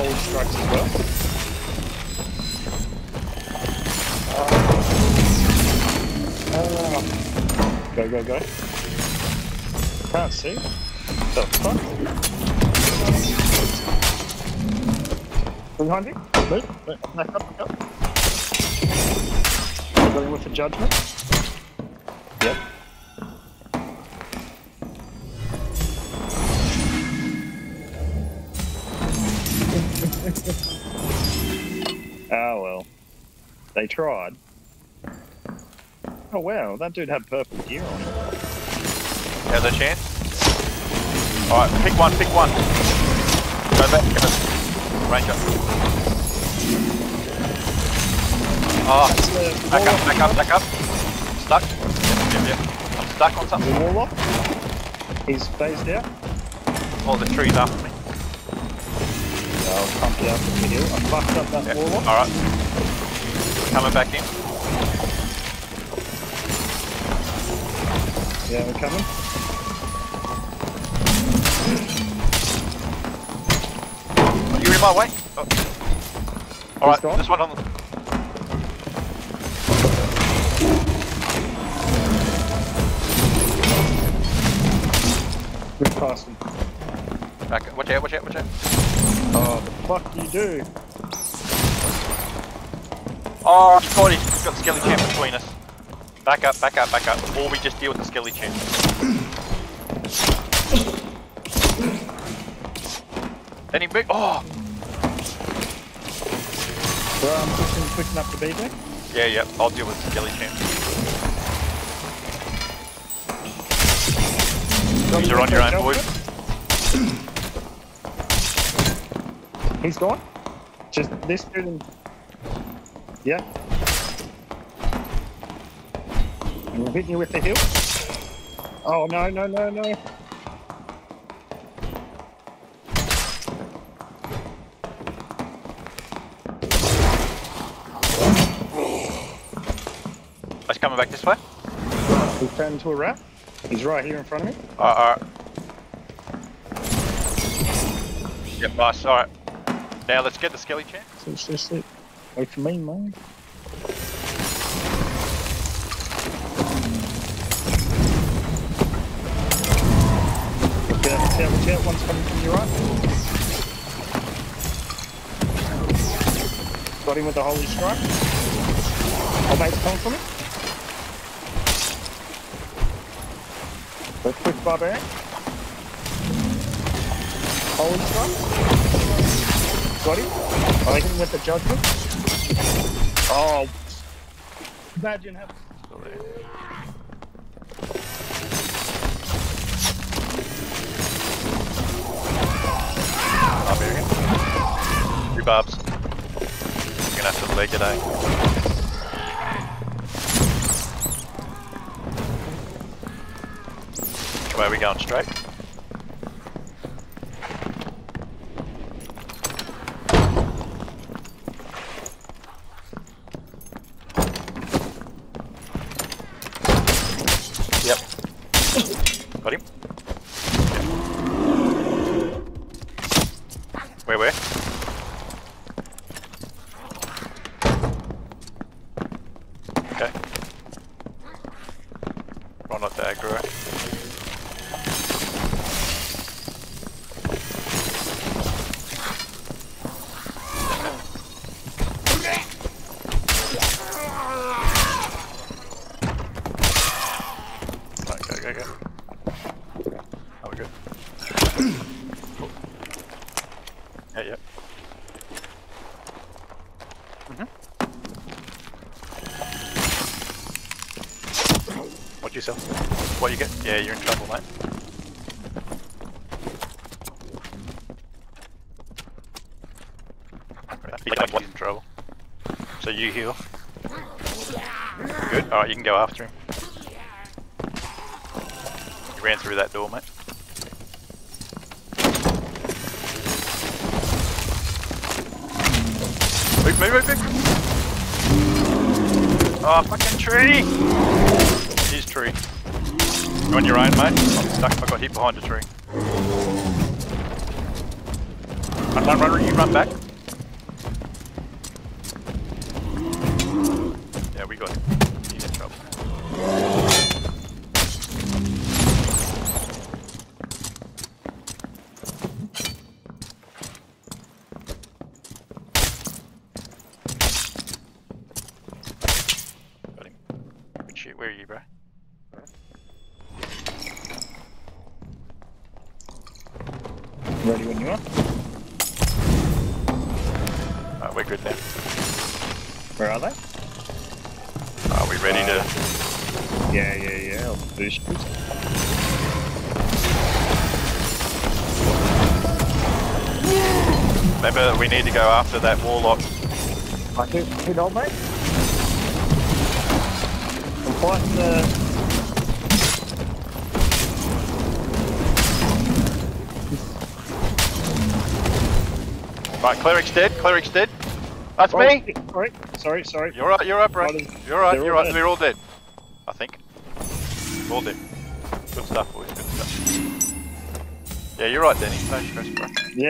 holy strikes as well. Ah. Go, go, go. Can't see. The fuck? Behind you. Move. Move. Back up, back up. Going with the judgment. Ah well. They tried. Oh wow, that dude had purple gear on him. Has a chance? Alright, pick one, pick one. Go back, back. Ranger. Oh, back up, back up, back up. Stuck. Yep, yep, yep. I'm stuck on something. warlock. He's phased out. All the trees after me. I'll pump you out from the hill. I fucked up that Yep. warlock. Alright. Coming back in. Yeah, we're coming. Are You're in my way. Oh. Alright, this one on the... We're past. Back, watch out, watch out, watch out. Oh, the fuck do you do? Oh, caught it. Got the skelly champ between us. Back up, back up, back up. Or we just deal with the skelly champ. Any big? Oh, Bro, I'm pushing, pushing up the BJ. yeah, yeah. I'll deal with the skelly champ. You're on your own, boys. He's gone. Just this dude and... Yeah. And we're hitting you with the hill. Oh, no, no, no, no. Let's coming back this way. He's turned into a rat. He's right here in front of me. Alright, alright. Yep, nice, alright. Now let's get the skelly champ. So, so, so. Wait for me, man. Watch out, watch out, watch out. One's coming from your right. Got him with the holy strike. Oh, mate's coming from him. Let's quick barbarian. Holy strike. Got him. I hit him with the judgment. Oh. Imagine having. Barbarian. Rhubarbs. You're gonna have to leg it, eh? Which way are we going? Straight? Got him? Where, where? Okay. Try not to aggro. Right, go, go, go. Oh, we're good. Yeah, yeah. What yourself? What you get? Yeah, you're in trouble, mate. He's in trouble. So you heal. Good. Alright, you can go after him. You ran through that door, mate. Move, move, move. Oh, fucking tree! Here's tree. You're on your own, mate. I'm stuck. I got hit behind a tree. Run, run, run, you run back. Yeah, we got you where are you, bro? Ready when you are. Alright, we're good now. Where are they? Are we ready to? Yeah, yeah, yeah. I'll boost you. Remember, we need to go after that warlock. I hit, hit on mate. The. Right, cleric's dead. Cleric's dead. That's Oh, me. Sorry, sorry, sorry. You're right. You're right, bro. You're right. You're right. dead. We're all dead. I think. We're all dead. Good stuff, boys. Good stuff. Yeah, you're right, Denny. No stress, bro. Yeah.